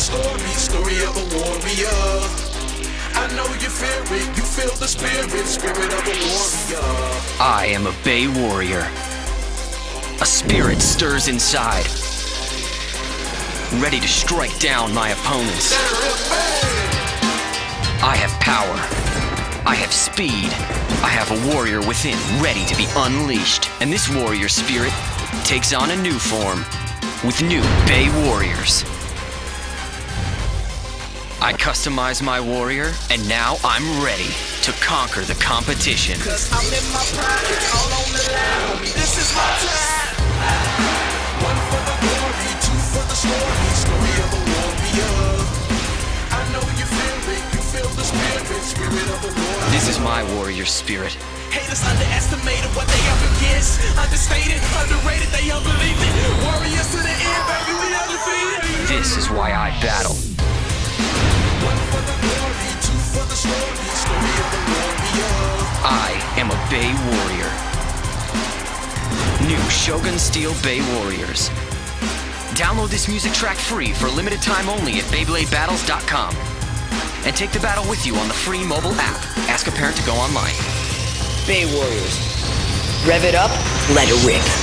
story, story of a warrior. I know you fear it, you feel the spirit, spirit of a warrior. I am a BeyWarrior. A spirit stirs inside, ready to strike down my opponents. I have power. I have speed. I have a warrior within, ready to be unleashed. And this warrior spirit takes on a new form with new Bay Warriors. I customize my warrior, and now I'm ready to conquer the competition. Cause I'm in my prime, it's all on the line. This is my time. One for the glory, two for the story, story of a warrior. I know you feel it, you feel the spirit, spirit of a warrior. This is my warrior spirit. Haters underestimated what they up against. Understated, underrated, they unbelieved it. Warriors to the end, baby, we undefeated. This is why I battle. Bay Warrior. New Shogun Steel Bay Warriors. Download this music track free for limited time only at BeybladeBattles.com. And take the battle with you on the free mobile app. Ask a parent to go online. BeyWarriors. Rev it up, let it rip.